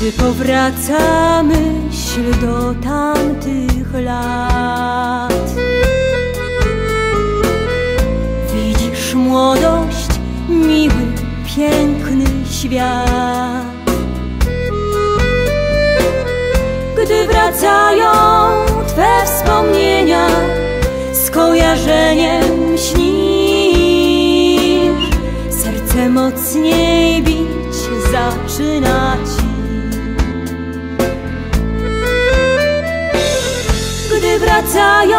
Gdy powraca myśl do tamtych lat. Widzisz młodość, miły, piękny świat. Gdy wracają Twe wspomnienia Z kojarzeniem śnisz. Serce mocniej bić zaczyna Ci Gdy wracają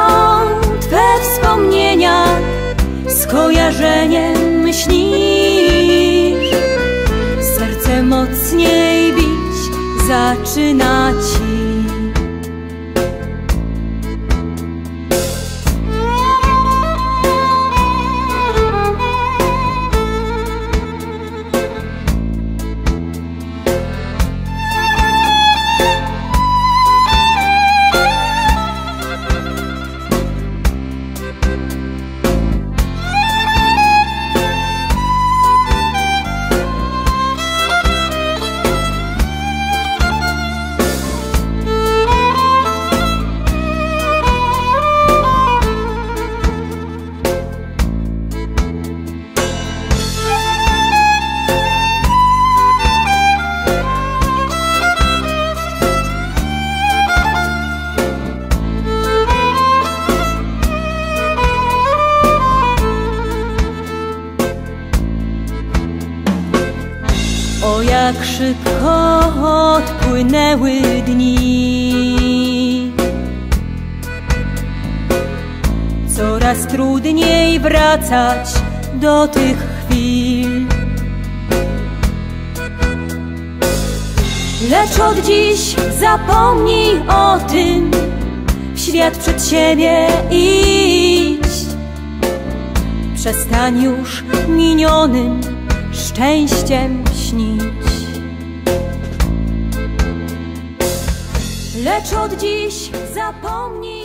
Twe wspomnienia Z kojarzeniem śnisz Serce mocniej bić zaczyna Ci Jak szybko odpłynęły dni. Coraz trudniej wracać do tych chwil. Lecz od dziś zapomnij o tym. W świat przed siebie iść. Przestań już minionym szczęściem śnić. Lecz od dziś zapomnij